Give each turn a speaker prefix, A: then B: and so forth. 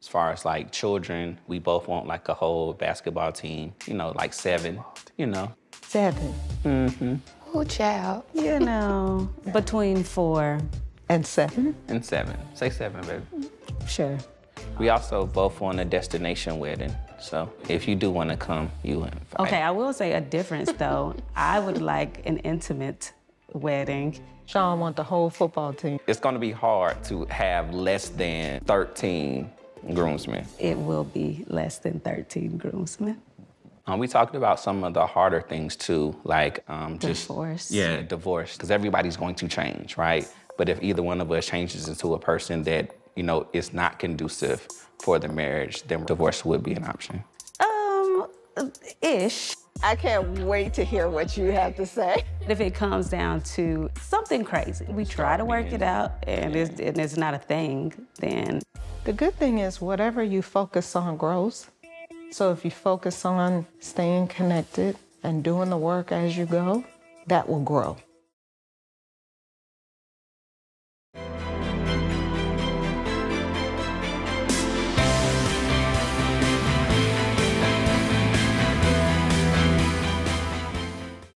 A: As far as like children, we both want like a whole basketball team, you know, like seven, you know.
B: Seven.
A: Mm-hmm.
C: Oh, child.
D: You know, between four
B: and seven.
A: And seven. Say seven, baby.
D: Sure.
A: We also both want a destination wedding. So if you do want to come, you invite.
D: Okay, I will say a difference though. I would like an intimate wedding.
B: Shon want the whole football team.
A: It's going to be hard to have less than 13 groomsmen.
D: It will be less than 13 groomsmen.
A: Um, we talked about some of the harder things too, like um, just
D: Divorce.
A: Yeah, divorce, because everybody's going to change, right? But if either one of us changes into a person that you know is not conducive for the marriage, then divorce would be an option.
D: Um, ish.
B: I can't wait to hear what you have to say.
D: If it comes down to something crazy, we try to work it out, and it's, and it's not a thing, then.
B: The good thing is, whatever you focus on grows. So if you focus on staying connected and doing the work as you go, that will grow.